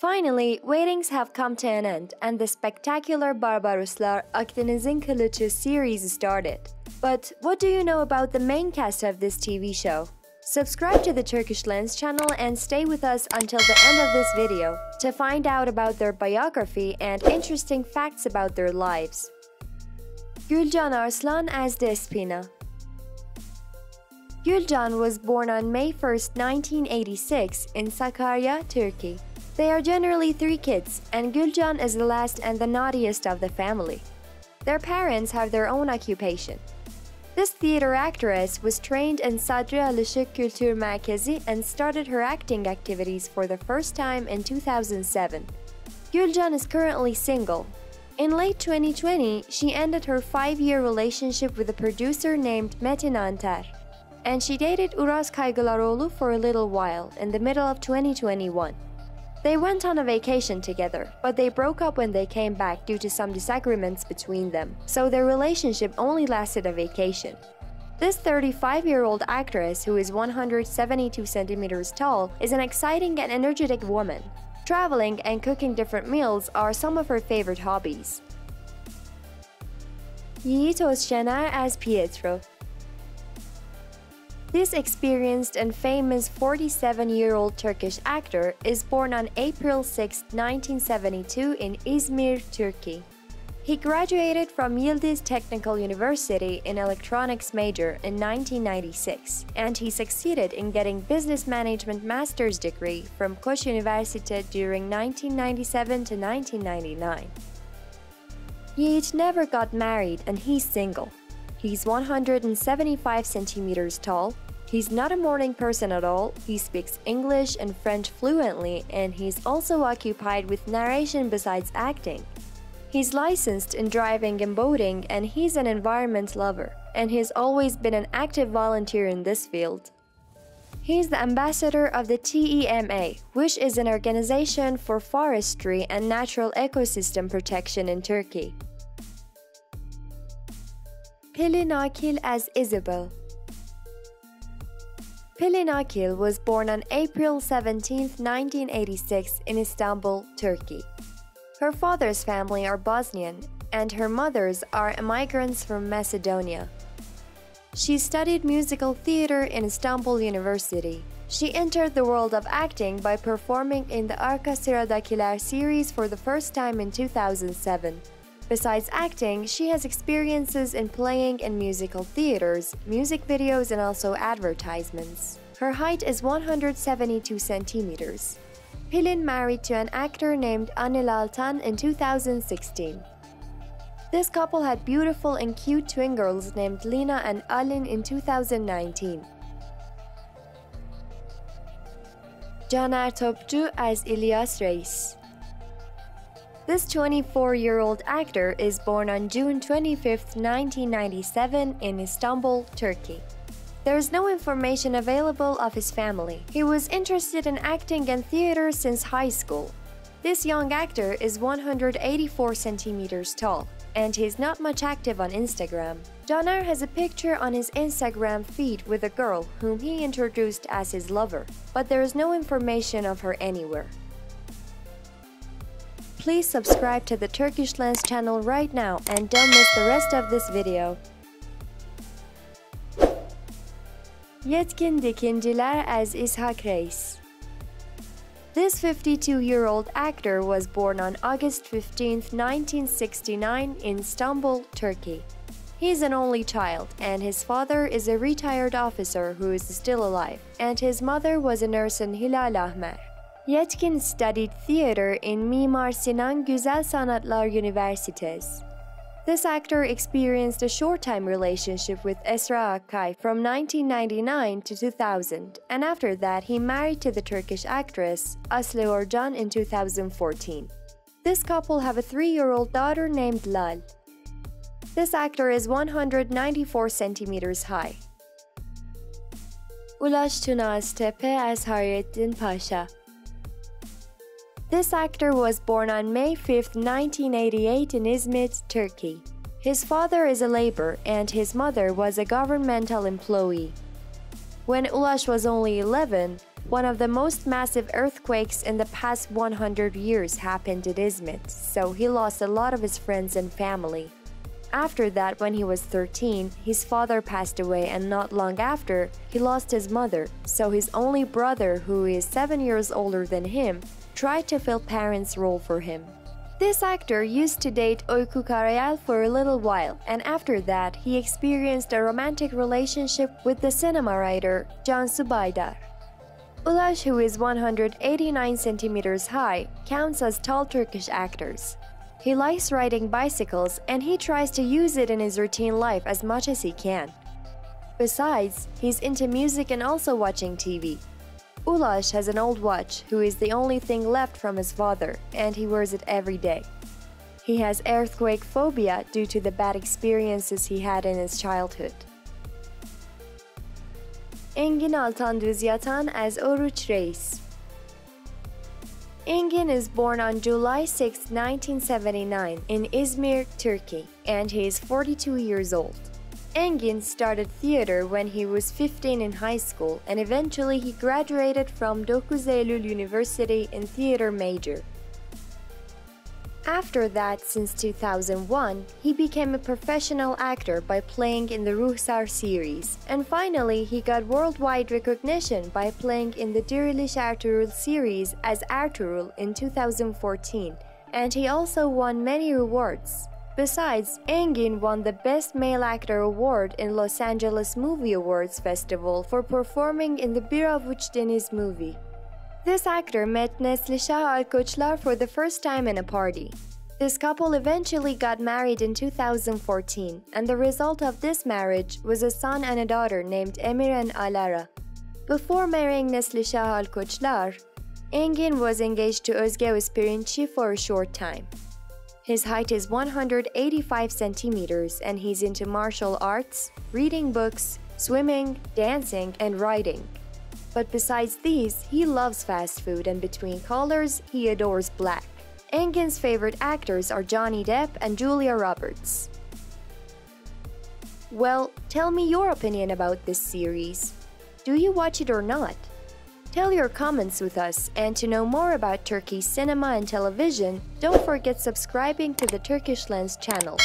Finally, waitings have come to an end and the spectacular Barbaroslar Akdeniz'in Kılıcı series started. But what do you know about the main cast of this TV show? Subscribe to the Turkish Lens channel and stay with us until the end of this video to find out about their biography and interesting facts about their lives. Gülcan Arslan as Despina Gülcan was born on May 1, 1986 in Sakarya, Turkey. They are generally three kids, and Gülcan is the last and the naughtiest of the family. Their parents have their own occupation. This theater actress was trained in Sadri Alışık Kültür Merkezi and started her acting activities for the first time in 2007. Gülcan is currently single. In late 2020, she ended her five-year relationship with a producer named Metin Anter. And she dated Uraz Kaygılaroğlu for a little while in the middle of 2021. They went on a vacation together, but they broke up when they came back due to some disagreements between them, so their relationship only lasted a vacation. This 35 year old actress, who is 172 centimeters tall, is an exciting and energetic woman. Traveling and cooking different meals are some of her favorite hobbies. Yiğit Özşener as Pietro this experienced and famous 47-year-old Turkish actor is born on April 6, 1972 in Izmir, Turkey. He graduated from Yildiz Technical University in electronics major in 1996, and he succeeded in getting business management master's degree from Koç University during 1997 to 1999. Yiğit never got married and he's single. He's 175 centimeters tall. He's not a morning person at all. He speaks English and French fluently, and he's also occupied with narration besides acting. He's licensed in driving and boating, and he's an environment lover, and he's always been an active volunteer in this field. He's the ambassador of the TEMA, which is an organization for forestry and natural ecosystem protection in Turkey. Pelin Akil as Isabel. Pelin Akil was born on April 17, 1986 in Istanbul, Turkey. Her father's family are Bosnian and her mother's are immigrants from Macedonia. She studied musical theater in Istanbul University. She entered the world of acting by performing in the Arka Sıradakiler series for the first time in 2007. Besides acting, she has experiences in playing in musical theaters, music videos, and also advertisements. Her height is 172 centimeters. Pelin married to an actor named Anil Altan in 2016. This couple had beautiful and cute twin girls named Lina and Alin in 2019. Caner Topçu as Ilyas Reis this 24 year old actor is born on June 25, 1997, in Istanbul, Turkey. There is no information available of his family. He was interested in acting and theater since high school. This young actor is 184 centimeters tall, and he is not much active on Instagram. Caner has a picture on his Instagram feed with a girl whom he introduced as his lover, but there is no information of her anywhere. Please subscribe to the Turkish Lens channel right now and don't miss the rest of this video. Yetkin Dikinciler as İshak Reis This 52-year-old actor was born on August 15, 1969 in Istanbul, Turkey. He's an only child, and his father is a retired officer who is still alive, and his mother was a nurse in Hilal Ahmer. Yetkin studied theater in Mimar Sinan Güzel Sanatlar Üniversitesi. This actor experienced a short-time relationship with Esra Akkay from 1999 to 2000, and after that he married to the Turkish actress Aslı Orcan in 2014. This couple have a three-year-old daughter named Lal. This actor is 194 centimeters high. Ulaş Tuna Astepe as Hayrettin Pasha this actor was born on May 5, 1988 in Izmit, Turkey. His father is a labor and his mother was a governmental employee. When Ulaş was only 11, One of the most massive earthquakes in the past 100 years happened at Izmit, so he lost a lot of his friends and family. After that, when he was 13, his father passed away, and not long after, he lost his mother, so his only brother, who is 7 years older than him, tried to fill parents' role for him. This actor used to date Oyku Karayel for a little while, and after that, he experienced a romantic relationship with the cinema writer Cansu Baydar. Ulaş, who is 189 centimeters high, counts as tall Turkish actors. He likes riding bicycles and he tries to use it in his routine life as much as he can. Besides, he's into music and also watching TV. Ulaş has an old watch, who is the only thing left from his father, and he wears it every day. He has earthquake phobia due to the bad experiences he had in his childhood. Engin Altan Düzyatan as Oruç Reis Engin is born on July 6, 1979 in Izmir, Turkey, and he is 42 years old. Engin started theater when he was 15 in high school and eventually he graduated from 9 Eylül University in theater major. After that, since 2001, he became a professional actor by playing in the Ruhsar series, and finally he got worldwide recognition by playing in the Diriliş Ertuğrul series as Ertuğrul in 2014, and he also won many awards. Besides, Engin won the Best Male Actor award in Los Angeles Movie Awards Festival for performing in the Bir Avuç Deniz movie. This actor met Neslişah Alkoçlar for the first time in a party. This couple eventually got married in 2014, and the result of this marriage was a son and a daughter named Emir and Alara. Before marrying Neslişah Alkoçlar, Engin was engaged to Özge Özpirinççi for a short time. His height is 185 centimeters and he's into martial arts, reading books, swimming, dancing, and writing. But besides these, he loves fast food and between colors, he adores black. Engin's favorite actors are Johnny Depp and Julia Roberts. Well, tell me your opinion about this series. Do you watch it or not? Tell your comments with us, and to know more about Turkey's cinema and television, don't forget subscribing to the Turkish Lens channel.